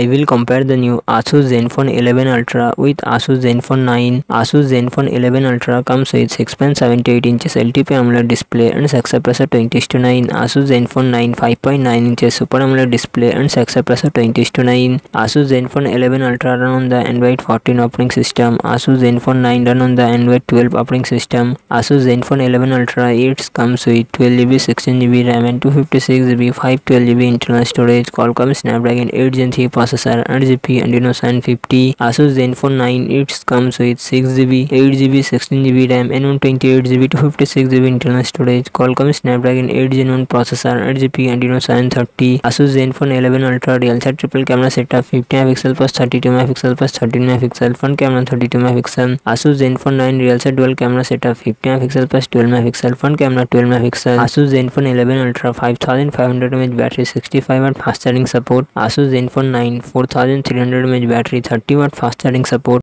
I will compare the new Asus Zenfone 11 Ultra with Asus Zenfone 9. Asus Zenfone 11 Ultra comes with 6.78 inches LTP AMOLED display and success pressure 20 to 9. Asus Zenfone 9 5.9 inches Super AMOLED display and success pressure 20 to 9. Asus Zenfone 11 Ultra run on the Android 14 operating system. Asus Zenfone 9 run on the Android 12 operating system. Asus Zenfone 11 Ultra it comes with 12GB 16GB RAM and 256GB 512GB internal storage. Qualcomm Snapdragon 8 Gen 3 processor 8GB Adreno 750 Asus Zenfone 9 it comes with 6GB 8GB 16GB RAM and 128GB to 56GB internal storage Qualcomm Snapdragon 8 Gen 1 processor 8GB Adreno 730 Asus Zenfone 11 Ultra real set triple camera setup 50 MP plus 32 MP plus 13 MP front camera 32 MP Asus Zenfone 9 real set dual camera setup 50 MP plus 12 MP front camera 12 MP Asus Zenfone 11 Ultra 5500 mAh battery 65 watt fast charging support Asus Zenfone 9 4300 mAh battery 30 watt fast charging support